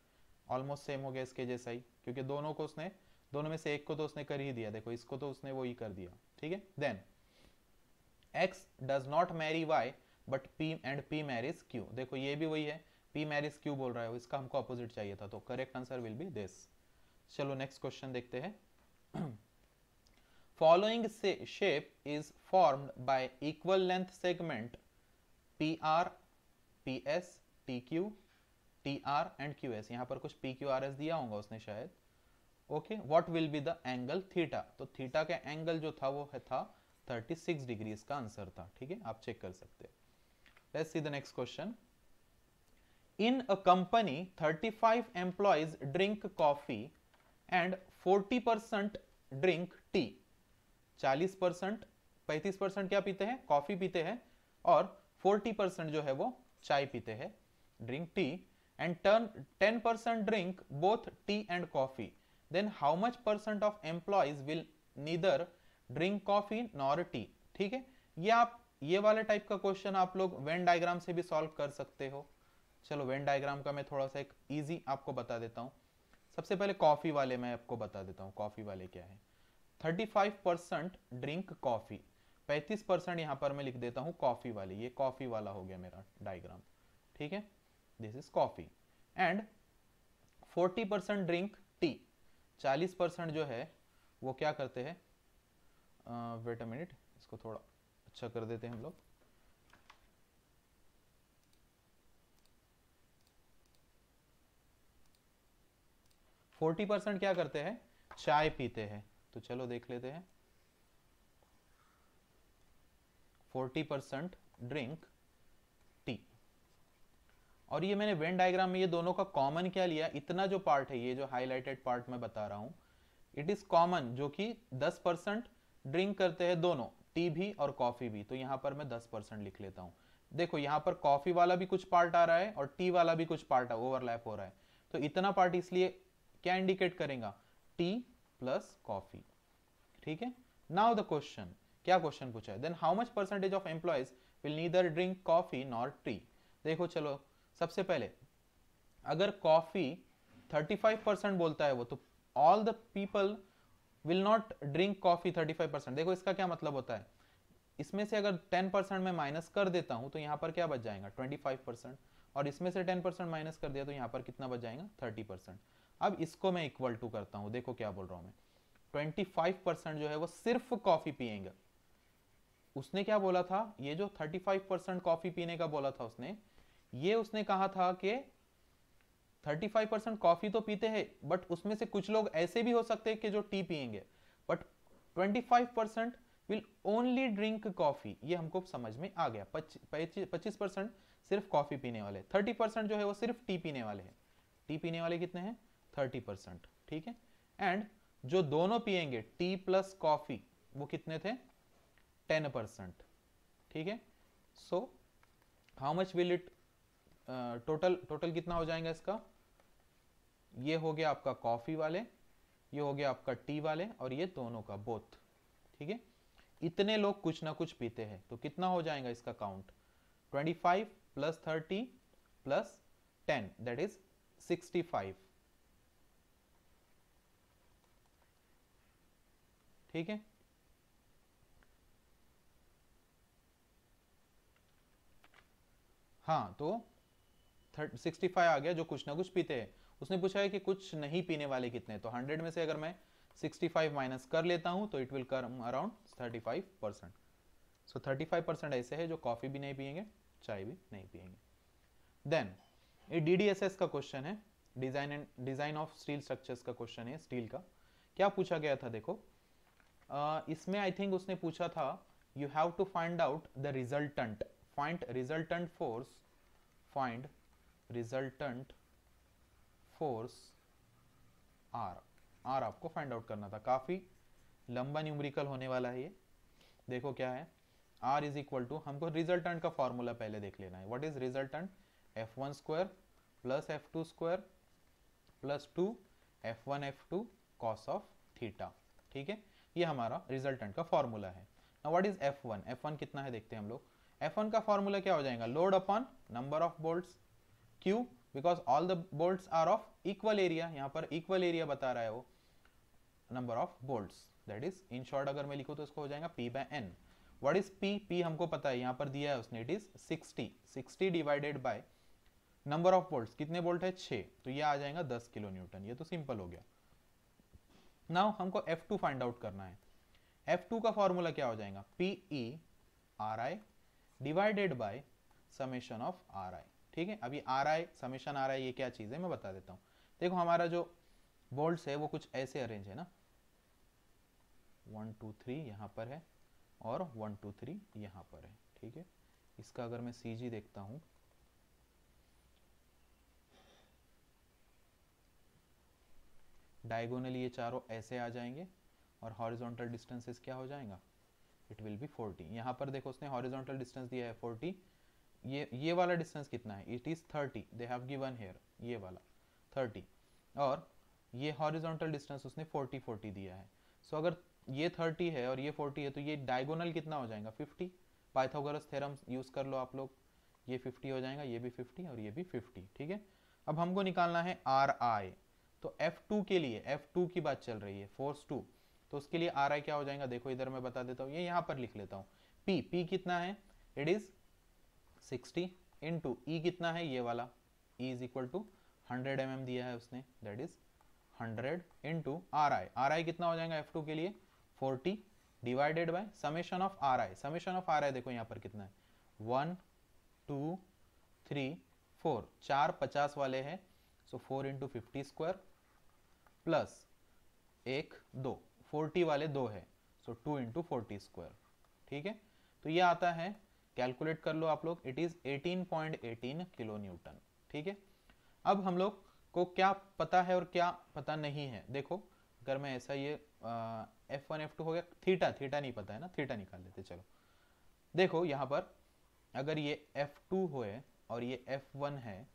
ऑलमोस्ट सेम हो गया इसके जैसा ही, क्योंकि दोनों को उसने, दोनों में से एक को तो उसने कर ही दिया, देखो इसको तो उसने वो ही कर दिया, ठीक है? Then X does not marry Y but P and P marriage Q देखो ये भी वही है पी मैरिज क्यू बोल रहा है, इसका हमको अपोजिट चाहिए था तो correct answer will be this चलो नेक्स्ट क्वेश्चन देखते हैं। Following shape is formed by equal length segment P by equal length segment PR, PS, TQ, TR and QS यहाँ पर कुछ PQRS दिया होगा उसने शायद। Okay what will be the angle theta तो थीटा का एंगल जो था वो है था 36 डिग्री इसका आंसर था ठीक है? आप चेक कर सकते हैं। Let's see the next question in a company 35 employees drink coffee and 40% drink tea. 40 percent पैंतीस परसेंट क्या पीते हैं? कॉफ़ी पीते हैं और 40 परसेंट जो है वो चाय पीते हैं drink tea and turn 10 percent drink both tea and coffee then how much percent of employees will neither drink coffee nor tea ठीक है? ये आप, ये वाले टाइप का क्वेश्चन आप लोग वेन डायग्राम से भी सॉल्व कर सकते हो। चलो वेन डायग्राम का मैं थोड़ा सा एक इजी आपको बता देता हूँ। सबसे पहले कॉफ़ी वाले मैं आपको बता देता हूँ कॉफ़ी वाले क्या है? 35 परसेंट ड्रिंक कॉफ़ी 35 परसेंट यहाँ पर मैं लिख देता हूँ कॉफ़ी वाली। ये कॉफ़ी वाला हो गया मेरा डायग्राम। ठीक है? This is coffee and 40 percent drink tea 40 percent जो है, वो क्या करते हैं? वेट अ मिनट इसको थोड़ा अच्छा कर देते हैं हम लोग। फोर्टी परसेंट क्या करते हैं? चाय पीते हैं। तो चलो देख लेते हैं। Forty percent drink tea. और ये मैंने वेन डायग्राम में ये दोनों का कॉमन क्या लिया? इतना जो पार्ट है, ये जो हाईलाइटेड पार्ट मैं बता रहा हूँ इट इज़ कॉमन जो कि 10 परसेंट ड्रिंक करते हैं दोनों, टी भी और कॉफ़ी भी। तो यहाँ पर मैं 10 परसेंट लिख लेता हूँ। देखो, यहाँ पर कॉफ़ी वाला भी कुछ पार्ट आ रहा है और टी वाला भी कुछ पार्ट ओवरलैप हो रहा है। तो इतना पार्ट इसलिए क्या इंडिकेट करेगा? टी प्लस कॉफ़ी ठीक है? नाउ द क्वेश्चन क्या क्वेश्चन पूछा है? Then how much percentage of employees will neither drink coffee nor tea देखो चलो, सबसे पहले, अगर कॉफ़ी 35 परसेंट बोलता है वो तो all the people will not drink coffee 35 percent देखो इसका क्या मतलब होता है? इसमें से अगर 10 परसेंट मैं माइनस कर देता हूँ तो यहाँ पर क्या बच जाएगा? 25 परसेंट और इसमें से 10 परसेंट माइनस कर दिया तो यहाँ पर कितना बच जाएगा? 30 परसेंट अब इसको मैं इक्वल टू करता हूँ, देखो क्या बोल रहा हूँ मैं। 25 परसेंट जो है वो सिर्फ़ कॉफ़ी पिएँगे उसने क्या बोला था? ये जो 35 परसेंट कॉफ़ी पीने का बोला था उसने, ये उसने कहा था कि 35 परसेंट कॉफ़ी तो पीते हैं बट उसमें से कुछ लोग ऐसे भी हो सकते हैं कि जो टी पिएँगे but 25 percent will only drink coffee ये हमको समझ में आ गया। पच्चीस परसेंट सिर्फ़ कॉफ़ी पीने वाले थर्टी परसेंट जो है वो सिर्फ़ टी पीने वाले हैं। टी पीने वाले कितने हैं? थर्टी परसेंट ठीक है? एंड जो दोनों पियेंगे टी प्लस कॉफ़ी वो कितने थे? टेन परसेंट ठीक है? So how much will it total total कितना हो जाएगा इसका? ये हो गया आपका कॉफ़ी वाले, ये हो गया आपका टी वाले और ये दोनों का बोथ ठीक है? इतने लोग कुछ ना कुछ पीते हैं तो कितना हो जाएगा इसका count 25 plus 30 plus 10 that is 65 ठीक है? हाँ तो सिक्सटी फाइव आ गया जो कुछ ना कुछ पीते हैं। उसने पूछा है कि कुछ नहीं पीने वाले कितने तो हंड्रेड में से अगर मैं सिक्सटी फाइव माइनस कर लेता हूँ तो it will come around thirty five percent so thirty five percent ऐसे है जो कॉफ़ी भी नहीं पियेंगे, चाय भी नहीं पियेंगे। देन ये डीडीएसएस का क्वेश्चन है। Design and design of steel structures का क्वेश्चन है स्टील का। क्या पूछा गया था, देखो? इसमें आई थिंक उसने पूछा था you have to find out the resultant find resultant force find resultant force R R आपको फाइंड आउट करना था। काफ़ी लंबा न्यूमरिकल होने वाला है ये। देखो क्या है। आर इज़ इक्वल टू हमको रिजल्टेंट का फॉर्मूला पहले देख लेना है। What is resultant F one square plus F two square plus two F one F two cos of theta ठीक है? ये हमारा रिजल्टेंट का फॉर्मूला है। What is F one F one कितना है देखते हैं हम लोग। एफ़ वन का फॉर्मूला क्या हो जाएगा? Load upon number of bolts Q because all the bolts are of equal area यहाँ पर इक्वल एरिया बता रहा है वो number of bolts that is in short अगर मैं लिखूँ तो इसको हो जाएगा P by N what is P P हमको पता है, यहाँ पर दिया है उसने it is 60 60 divided by number of volts कितने बोल्ट है? 6 तो ये आ जाएगा 10 किलो न्यूटन. ये तो सिंपल हो गया. नाउ हमको F2 फाइंड आउट करना है. F2 का फॉर्मूला क्या हो जाएगा? P E R I divided by summation of R I ठीक है? अभी R I summation R I ये क्या चीज़ है? मैं बता देता हूँ। देखो, हमारा जो वोल्ट्स है, वो कुछ ऐसे अरेंज है ना। वन टू थ्री यहाँ पर है और वन टू थ्री यहाँ पर है। ठीक है? इसका अगर मैं सी जी देखता हूँ। डायगोनली ये चारों ऐसे आ जाएँगे और हॉरिजॉन्टल डिस्टेंसेस क्या हो जाएगा? इट विल बी 40 यहाँ पर देखो उसने हॉरिजॉन्टल डिस्टेंस दिया है 40 ये ये वाला डिस्टेंस कितना है? It is 30 they have given here ये वाला 30 और ये हॉरिजॉन्टल डिस्टेंस उसने 40 40 दिया है. सो so, अगर ये 30 है और ये 40 है तो ये डायगोनल कितना हो जाएगा? 50 पाइथागोरस थ्योरम यूज़ कर लो आप लोग. ये 50 हो जाएगा ये भी 50 और ये भी 50 ठीक है? अब हमको निकालना है आर आई तो F2 के लिए F2 की बात चल रही है फोर्स 2 तो उसके लिए आर आई क्या हो जाएगा? देखो, इधर मैं बता देता हूँ। ये यहाँ पर लिख लेता हूँ। P P कितना है? इट इज़ 60 इंटू ई कितना है? ये वाला। E is equal to 100 M mm दिया है उसने। That is 100 into R I R I कितना हो जाएगा F2 के लिए? 40 divided by summation of R I summation of R I देखो यहाँ पर कितना है। वन टू थ्री फोर चार पचास वाले हैं। So four into fifty square plus एक, दो। फोर्टी वाले दो है so two into forty square ठीक है? तो ये आता है कैलकुलेट कर लो आप लोग इट इज़ 18.18 किलो न्यूटन ठीक है? अब हम लोग को क्या पता है और क्या पता नहीं है? देखो, अगर मैं ऐसा ये एफ़ वन एफ़ टू हो गया थीटा थीटा नहीं पता है ना थीटा निकाल लेते चलो। देखो, यहाँ पर अगर ये एफ़ टू हो और ये एफ़ वन है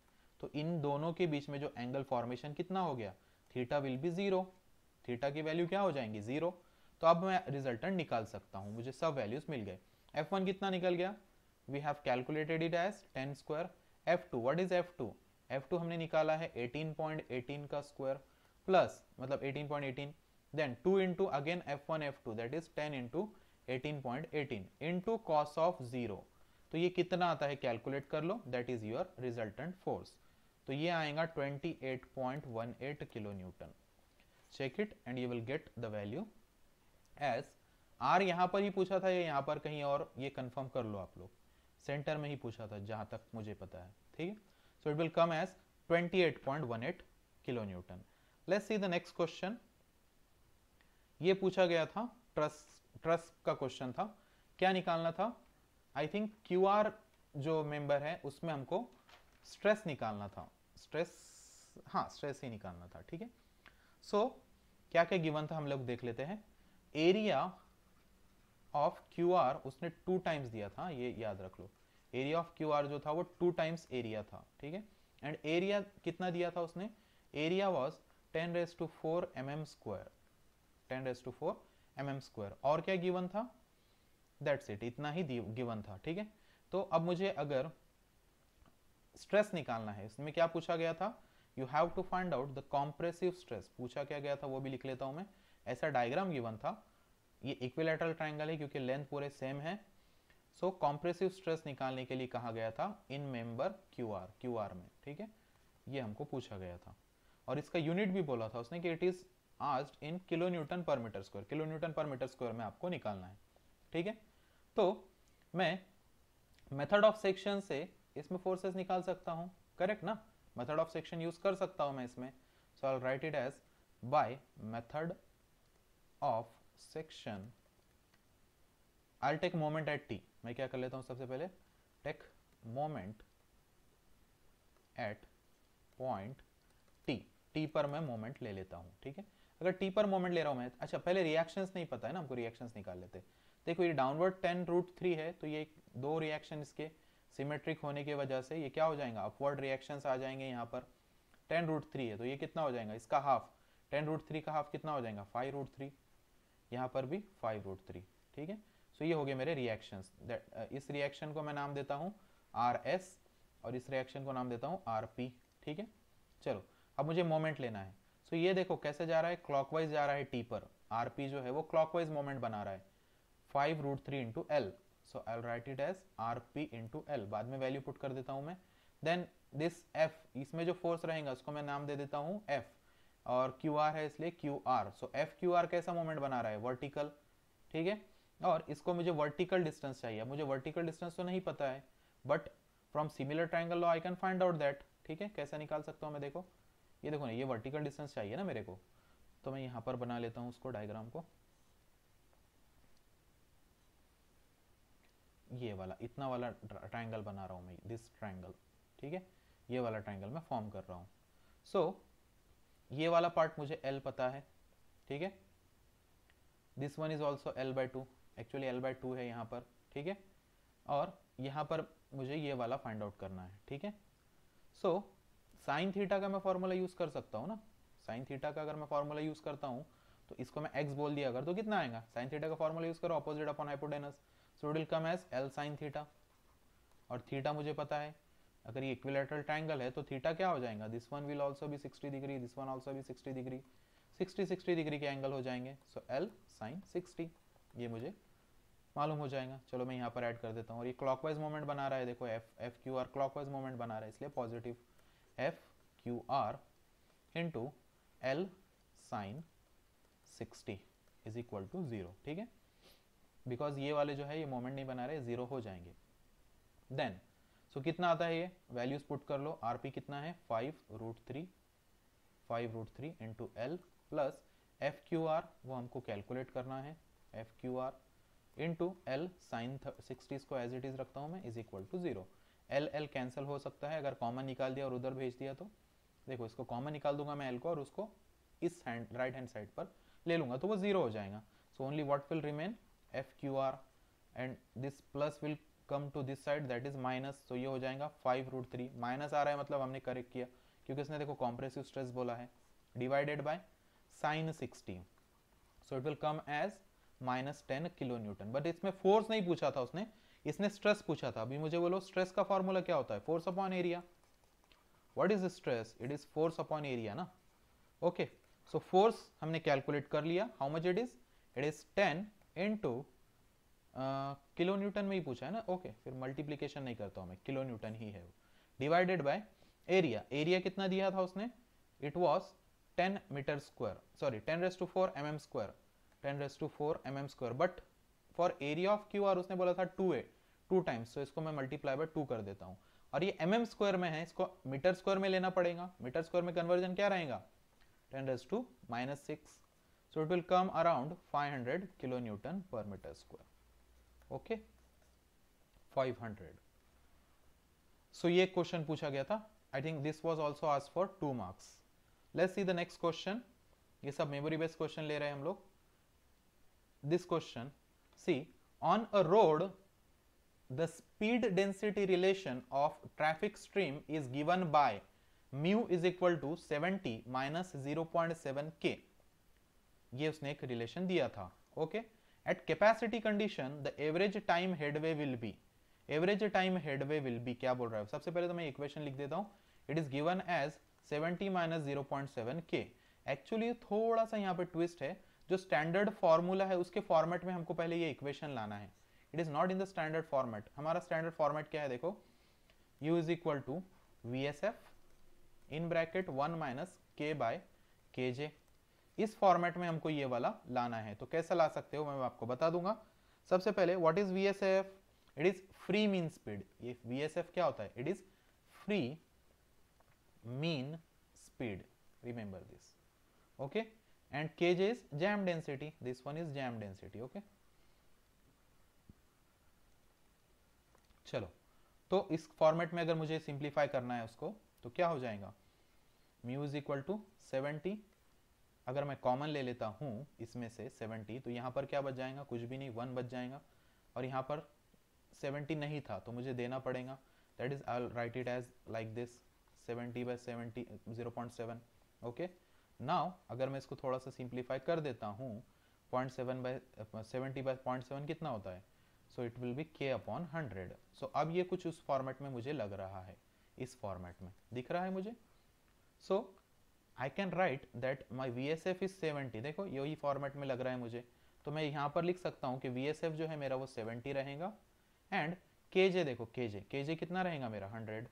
तो इन दोनों के बीच में जो एंगल फॉर्मेशन कितना हो गया? Theta will be zero theta की वैल्यू क्या हो जाएँगी? ज़ीरो। तो अब मैं रिजल्टेंट निकाल सकता हूँ, मुझे सब वैल्यूज़ मिल गए। F1 कितना निकल गया? We have calculated it as 10 square f2 what is f2 f2 हमने निकाला है 18.18 का स्क्वायर प्लस मतलब 18.18 then 2 into again f1 f2 that is 10 into 18.18 into cos of 0 तो ये कितना आता है? कैलकुलेट कर लो that is your resultant force तो ये आएगा 28.18 kilo newton. Check it and you will get the value as R यहाँ पर ही पूछा था या यहाँ पर कहीं और, ये कंफर्म कर लो आप लोग। सेंटर में ही पूछा था, जहाँ तक मुझे पता है, ठीक है? So it will come as 28.18 kilo newton let's see the next question ये पूछा गया था ट्रस ट्रस का क्वेश्चन था। क्या निकालना था? आई थिंक क्यू जो मेंबर है, उसमें हमको स्ट्रेस निकालना था। स्ट्रेस हाँ स्ट्रेस ही निकालना था, ठीक है? सो क्या क्या गिवन था हम लोग देख लेते हैं। एरिया ऑफ़ क्यू आर उसने टू टाइम्स दिया था, ये याद रख लो। एरिया ऑफ़ क्यू आर जो था वो टू टाइम्स एरिया था, ठीक है? एंड एरिया कितना दिया था उसने? Area was ten raise to four M M square ten raise to four M M square और क्या गिवन था? दैट्स इट इतना ही गिवन था, ठीक है? तो अब मुझे अगर स्ट्रेस निकालना है, इसमें क्या पूछा गया था? You have to find out the compressive stress पूछा क्या गया था वो भी लिख लेता हूँ मैं। ऐसा डायग्राम गिवन था। ये इक्विलेटरल ट्राइंगल है क्योंकि लेंथ पूरे सेम है। सो कॉम्प्रेसिव स्ट्रेस निकालने के लिए कहा गया था in member Q R Q R में, ठीक है? ये हमको पूछा गया था। और इसका यूनिट भी बोला था उसने कि it is asked in kilo newton per metre square kilo newton per metre square में आपको निकालना है, ठीक है? तो मैं मेथड ऑफ़ सेक्शन से इसमें फोर्सेस निकाल सकता हूँ। करेक्ट ना? मेथड ऑफ़ सेक्शन यूज़ कर सकता हूँ मैं इसमें so I write it as by method of section I take moment at T मैं क्या कर लेता हूँ सबसे पहले? Take moment at point T T पर मैं मोमेंट ले लेता हूँ, ठीक है? अगर टी पर मोमेंट ले रहा हूँ मैं अच्छा पहले रिएक्शंस नहीं पता है ना, हमको रिएक्शंस निकाल लेते देखो, ये डाउनवर्ड टेन रूट थ्री है तो ये दो रिएक्शन इसके सिमेट्रिक होने की वजह से ये क्या हो जाएगा? अपवर्ड रिएक्शंस आ जाएँगे यहाँ पर। टेन रूट थ्री है तो ये कितना हो जाएगा? इसका हाफ़ टेन रूट थ्री का हाफ़ कितना हो जाएगा? फाइव रूट थ्री यहाँ पर भी फाइव रूट थ्री ठीक है? सो ये हो गए मेरे रिएक्शंस इस रिएक्शन को मैं नाम देता हूँ आर एस और इस रिएक्शन को नाम देता हूँ आर पी ठीक है? चलो, अब मुझे मोमेंट लेना है। सो ये देखो कैसे जा रहा है? क्लॉकवाइज जा रहा है टी पर। आर पी जो है वो क्लॉकवाइज मोमेंट बना रहा है। Five root three into L so I write it as R P into L बाद में वैल्यू पुट कर देता हूँ मैं. देन दिस एफ़ इसमें जो फोर्स रहेगा, उसको मैं नाम दे देता हूँ एफ़ और क्यू आर है इसलिए Q R so F Q R कैसा मोमेंट बना रहा है? वर्टिकल ठीक है? और इसको मुझे वर्टिकल डिस्टेंस चाहिए. मुझे वर्टिकल डिस्टेंस तो नहीं पता है but from similar triangle law I can find out that ठीक है? कैसे निकाल सकता हूँ मैं? देखो. ये देखो ना, ये वर्टिकल डिस्टेंस चाहिए ना मेरे को. तो मैं यहाँ पर बना लेता हूँ उसको डायग्राम को. ये वाला इतना वाला ट्राइंगल बना रहा हूँ मैं दिस ट्राइंगल ठीक है? ये वाला ट्राइंगल मैं फॉर्म कर रहा हूँ। सो so, ये वाला पार्ट मुझे एल पता है ठीक है? This one is also L by two actually L by two है यहाँ पर ठीक है? और यहाँ पर मुझे ये वाला फाइंड आउट करना है ठीक है? सो साइन थीटा का मैं फॉर्मूला यूज़ कर सकता हूँ ना? साइन थीटा का अगर मैं फॉर्मूला यूज़ करता हूँ तो इसको मैं एक्स बोल दिया अगर तो कितना आएगा? साइन थीटा का फॉर्मूला यूज़ करो opposite upon hypotenuse so it will come as L sine theta और थीटा मुझे पता है, अगर ये इक्विलेटरल ट्रायंगल है तो थीटा क्या हो जाएगा? This one will also be 60 degree this one also be 60 degree 60 60 degree के एंगल हो जाएँगे. सो एल साइन 60 ये मुझे मालूम हो जाएगा। चलो मैं यहाँ पर ऐड कर देता हूँ। और ये क्लॉकवाइज मोमेंट बना रहा है, देखो F F Q R clockwise moment बना रहा है, इसलिए positive F Q R into L sine 60 is equal to zero ठीक है? बिकॉज़ ये वाले जो है ये मोमेंट नहीं बना रहे ज़ीरो हो जाएँगे। देन सो so, कितना आता है ये? वैल्यूज़ पुट कर लो। आरपी कितना है? Five root three five root three into L plus F Q R वो हमको कैलकुलेट करना है। F Q R into L sine sixty को एज इट इज़ रखता हूँ मैं is equal to zero L L cancel हो सकता है। अगर कॉमन निकाल दिया और उधर भेज दिया तो। देखो इसको कॉमन निकाल दूँगा मैं एल को और उसको इस हैंड राइट हैंड साइड पर ले लूँगा तो वो ज़ीरो हो जाएगा। So only what will remain R and this plus will come to this side that is minus तो ये हो जाएगा फाइव रूट थ्री माइनस आ रहा है मतलब हमने करेक्ट किया, क्योंकि इसने देखो कॉम्प्रेसिव स्ट्रेस बोला है। Divided by sine sixty so it will come as minus ten kilo newton but इसमें फोर्स नहीं पूछा था उसने, इसने स्ट्रेस पूछा था। अभी मुझे बोलो स्ट्रेस का फॉर्मूला क्या होता है? Force upon area what is stress it is force upon area ना? ओके सो फोर्स हमने कैलकुलेट कर लिया। How much it is it is ten into kilo newton में ही पूछा है ना? ओके फिर मल्टीप्लीकेशन नहीं करता हूँ मैं। किलो न्यूटन ही है डिवाइडेड बाय एरिया एरिया कितना दिया था उसने? It was 10 metre square sorry 10 raise to 4 M M square 10 raise to 4 M M square but for area of Q R उसने बोला था टू ए टू टाइम्स तो इसको मैं मल्टीप्लाई बाय टू कर देता हूँ। और ये एम एम स्क्वायर में है, इसको मीटर स्क्वायर में लेना पड़ेगा। मीटर स्क्वायर में कन्वर्जन क्या रहेगा? 10 raise to minus six so it will come around 500 kilonewton per meter square okay 500 so ये क्वेश्चन पूछा गया था I think this was also asked for two marks let's see the next question ये सब memory based question ले रहे हैं हम लोग this question see on a road the speed density relation of traffic stream is given by mu is equal to 70 minus 0.7 k ये उसने एक रिलेशन दिया था okay at capacity condition the average time headway will be average time headway will be क्या बोल रहा है? सबसे पहले तो मैं इक्वेशन लिख देता हूँ। It is given as 70 minus zero K actually थोड़ा सा यहाँ पे ट्विस्ट है। जो स्टैंडर्ड फॉर्मूला है, उसके फॉर्मेट में हमको पहले ये इक्वेशन लाना है। It is not in the standard format हमारा स्टैंडर्ड फॉर्मेट क्या है देखो? U is equal to V S F in bracket one minus K by K J इस फॉर्मेट में हमको ये वाला लाना है। तो कैसे ला सकते हो, मैं आपको बता दूँगा। सबसे पहले what is V S F it is free mean speed ये वी एस एफ़ क्या होता है? It is free mean speed remember this okay and KJ is jam density this one is jam density okay चलो। तो इस format में अगर मुझे सिंप्लीफाई करना है उसको तो क्या हो जाएगा? Mu is equal to seventy अगर मैं कॉमन ले लेता हूँ इसमें से 70 तो यहाँ पर क्या बच जाएगा? कुछ भी नहीं वन बच जाएगा। और यहाँ पर 70 नहीं था तो मुझे देना पड़ेगा। That is I write it as like this 70 by 70 0.7 okay now अगर मैं इसको थोड़ा सा सिंप्लीफाई कर देता हूँ 0.7 बाय 70 बाय 0.7 कितना होता है? So it will be K upon hundred so अब ये कुछ उस फॉर्मेट में मुझे लग रहा है इस फॉर्मेट में। दिख रहा है मुझे? So so, I can write that my V S F is seventy देखो, यही फॉर्मेट में लग रहा है मुझे। तो मैं यहाँ पर लिख सकता हूँ कि वी एस एफ़ जो है मेरा वो 70 रहेगा। एंड के जे देखो के जे के जे कितना रहेगा मेरा? 100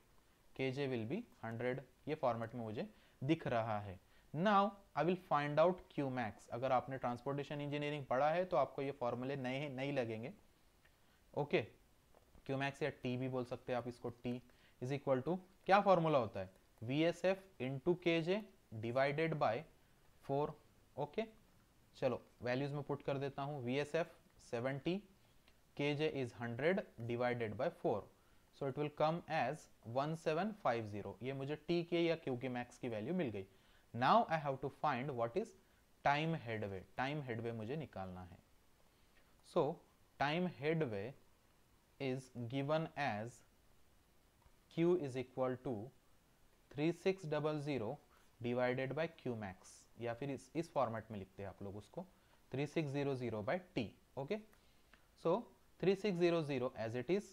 के जे विल बी 100 ये फॉर्मेट में मुझे दिख रहा है। Now I will find out Q max अगर आपने ट्रांसपोर्टेशन इंजीनियरिंग पढ़ा है तो आपको ये फॉर्मूले नए नहीं लगेंगे। ओके क्यू मैक्स या टी भी बोल सकते हैं आप इसको टी इज़ इक्वल टू क्या फॉर्मूला होता है? V S F into K J divided by four okay चलो वैल्यूज़ में पुट कर देता हूँ V S F seventy K J is hundred divided by four so it will come as one seven five zero ये मुझे T के या Q के मैक्स की वैल्यू मिल गई। Now I have to find what is time headway time headway मुझे निकालना है। So time headway is given as q is equal to 3600 divided by Q max, या फिर इस इस फॉर्मेट में लिखते हैं आप लोग उसको 3600 by t okay? So 3600 as it is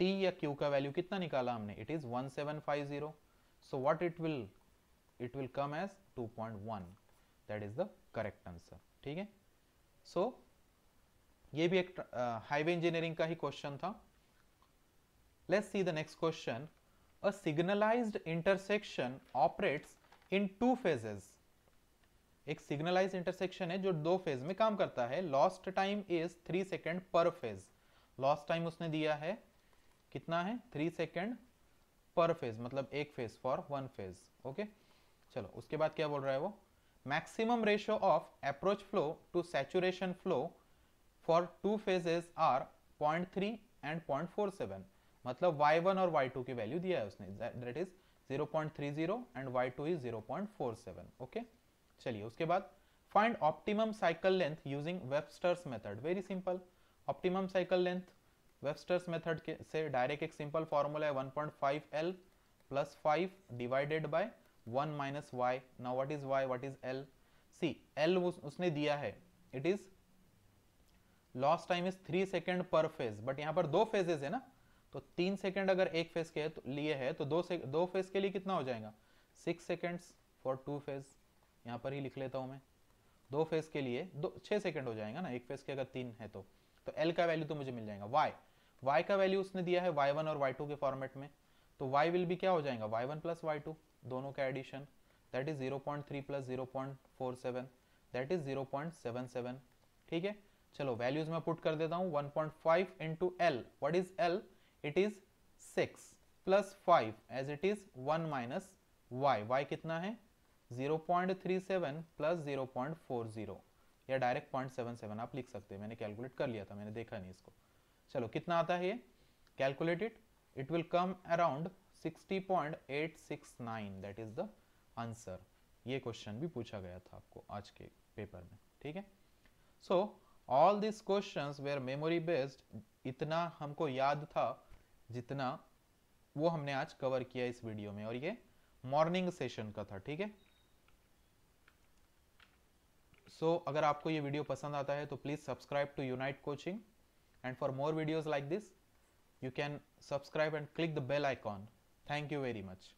t या q का वैल्यू कितना निकाला हमने? It is 1750 so what it will it will come as 2.1 that is the correct answer ठीक है? सो ये भी एक हाईवे इंजीनियरिंग का ही क्वेश्चन था। Let's see the next question. A signalized intersection operates in two phases. एक सिग्नलाइज इंटरसेक्शन है जो दो फ़ेज़ में काम करता है। Lost time is three second per phase. Lost time उसने दिया है, कितना है? थ्री सेकेंड पर फ़ेज़ मतलब एक phase for one phase okay चलो, उसके बाद क्या बोल रहा है वो? Maximum ratio of approach flow to for two phases are point three and point four seven मतलब y1 और y2 की वैल्यू दिया है उसने। That is 0.30 and y2 is 0.47 okay चलिए उसके बाद find optimum cycle length using Webster's method very simple optimum cycle length Webster's method के से डायरेक्ट एक सिंपल फॉर्मूला है 1.5 l plus 5 divided by 1 minus Y now what is y? What is l? See l उस, उसने दिया है. It is loss time is 3 second per phase but यहाँ पर दो फेजेस है ना? तो तीन सेकेंड अगर एक फ़ेज़ के तो लिए है तो दो से दो फ़ेज़ के लिए कितना हो जाएगा? Six seconds for two phase यहाँ पर ही लिख लेता हूँ मैं। दो फ़ेज़ के लिए दो छः सेकेंड हो जाएगा ना, एक फ़ेज़ के अगर तीन है तो। तो एल का वैल्यू तो मुझे मिल जाएगा। वाई वाई का वैल्यू उसने दिया है वाई वन और वाई टू के फॉर्मेट में। तो वाई विल भी क्या हो जाएगा? Y one plus Y two दोनों का addition that is zero point three plus zero point four seven that is zero point seven seven ठीक है? चलो वैल्यूज़ में पुट कर देता हूँ। One point five into L what is L it is 6 plus 5 as it is 1 minus y. Y कितना है? 0.37 plus 0.40 या डायरेक्ट 0.77 आप लिख सकते हैं। मैंने कैलकुलेट कर लिया था, मैंने देखा नहीं इसको। चलो, कितना आता है ये? Calculated it will come around 60.869 that is the answer ये क्वेश्चन भी पूछा गया था आपको आज के पेपर में। ठीक है? So all this questions were memory based इतना हमको याद था जितना वो हमने आज कवर किया इस वीडियो में, और ये मॉर्निंग सेशन का था, ठीक है? सो अगर आपको ये वीडियो पसंद आता है तो please subscribe to Unite Coaching and for more videos like this you can subscribe and click the bell icon thank you very much